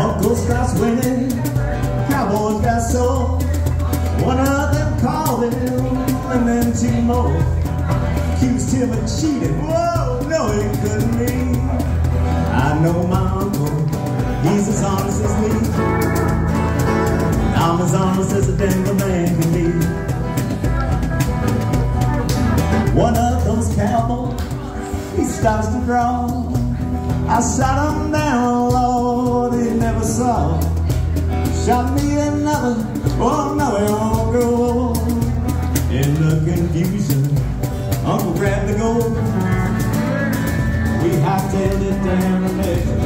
Uncles got winning. cowboys got soul. One of them called him, and then two more. Accused him of cheating. Whoa, no, it couldn't be. I know my uncle, he's as honest as me. I'm as honest as a Denver man can be. One of those cowboys, he starts to draw. I shot him down Shot me another, oh now we all go. In the confusion, Uncle grabbed the gold. We hightailed it down to Mexico.